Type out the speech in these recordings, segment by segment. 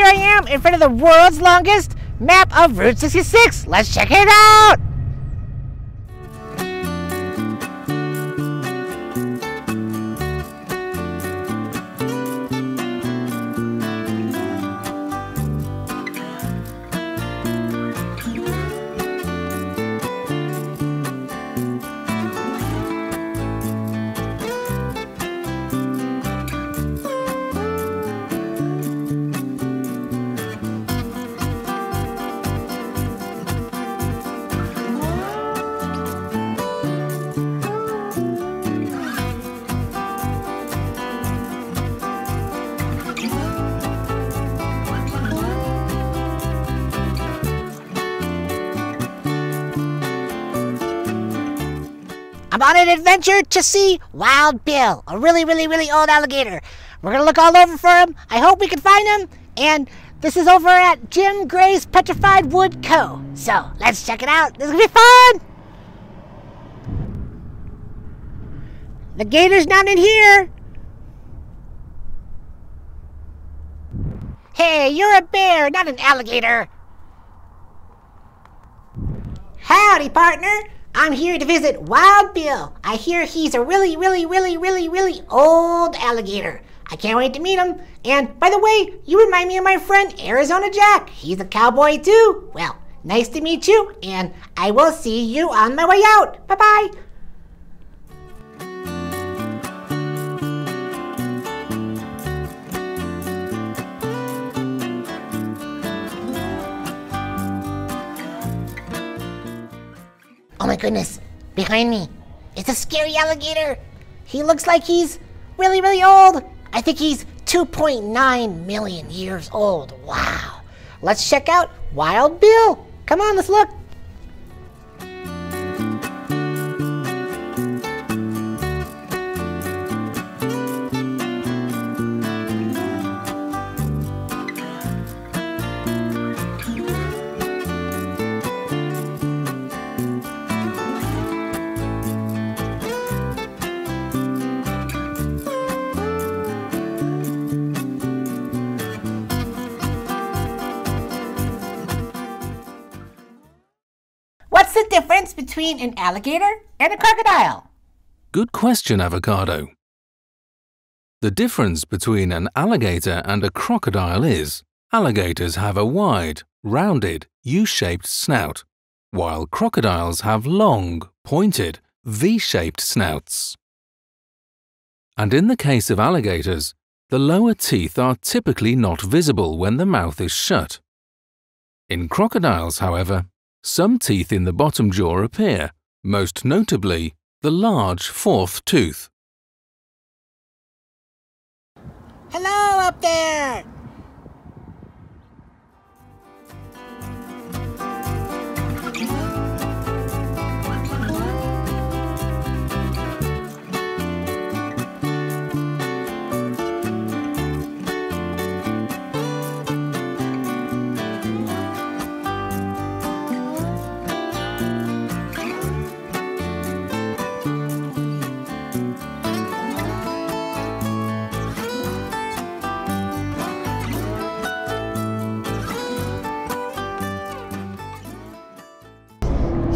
here I am in front of the world's longest map of Route 66. Let's check it out. I'm on an adventure to see Wild Bill, a really, really, really old alligator. We're gonna look all over for him. I hope we can find him. And this is over at Jim Gray's Petrified Wood Co. So let's check it out. This is gonna be fun. The gator's not in here. Hey, you're a bear, not an alligator. Howdy, partner. I'm here to visit Wild Bill. I hear he's a really, really, really, really, really old alligator. I can't wait to meet him. And by the way, you remind me of my friend Arizona Jack. He's a cowboy too. Well, nice to meet you, and I will see you on my way out. Bye bye. Oh my goodness, behind me. It's a scary alligator. He looks like he's really, really old. I think he's 2.9 million years old. Wow. Let's check out Wild Bill. Come on, let's look. What's the difference between an alligator and a crocodile? Good question, Avocado. The difference between an alligator and a crocodile is alligators have a wide, rounded, U-shaped snout, while crocodiles have long, pointed, V-shaped snouts. And in the case of alligators, the lower teeth are typically not visible when the mouth is shut. In crocodiles, however, some teeth in the bottom jaw appear, most notably the large fourth tooth. Hello up there.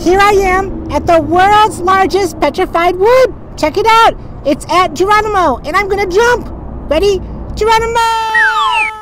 Here I am at the world's largest petrified wood. Check it out. It's at Geronimo, and I'm gonna jump. Ready? Geronimo!